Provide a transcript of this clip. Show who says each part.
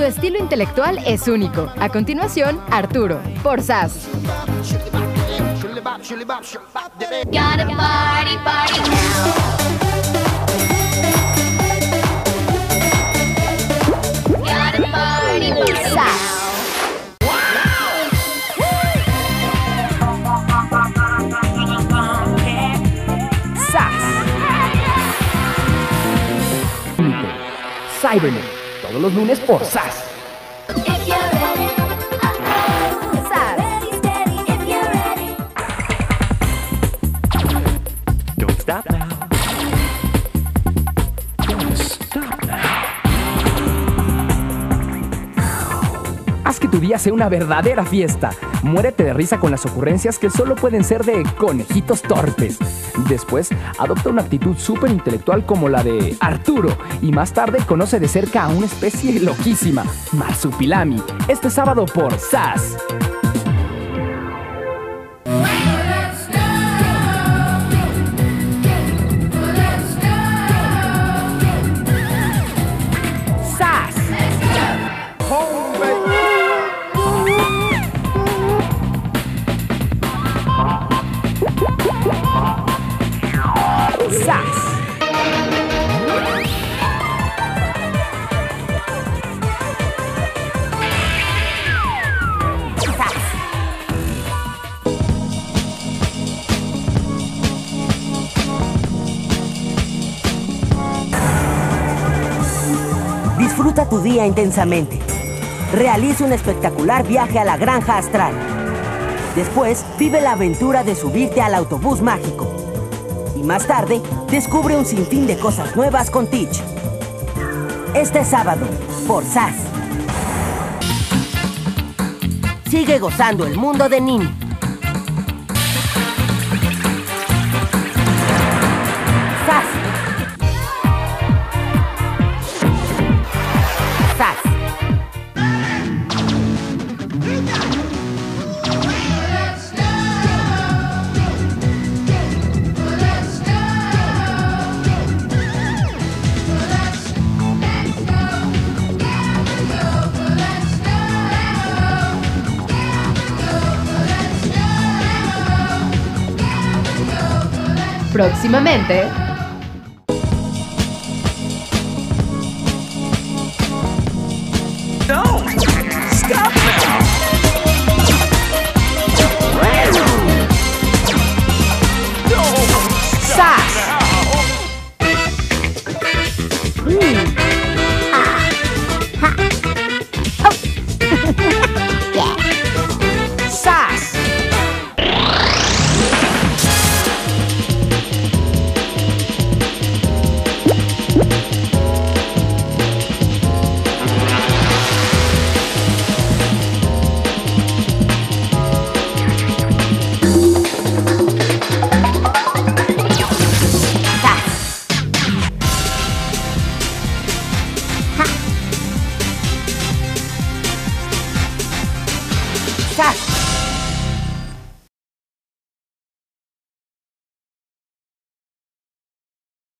Speaker 1: Su estilo intelectual es único. A continuación, Arturo, por SAS.
Speaker 2: Cybernet, todos los lunes por SAS. Haz que tu día sea una verdadera fiesta. Muérete de risa con las ocurrencias que solo pueden ser de conejitos torpes. Después, adopta una actitud súper intelectual como la de Arturo. Y más tarde, conoce de cerca a una especie loquísima, Marsupilami. Este sábado por SAS.
Speaker 3: Disfruta tu día intensamente. Realiza un espectacular viaje a la granja astral. Después, vive la aventura de subirte al autobús mágico. Y más tarde, descubre un sinfín de cosas nuevas con Teach. Este sábado, por SAS. Sigue gozando el mundo de Nini.
Speaker 1: Próximamente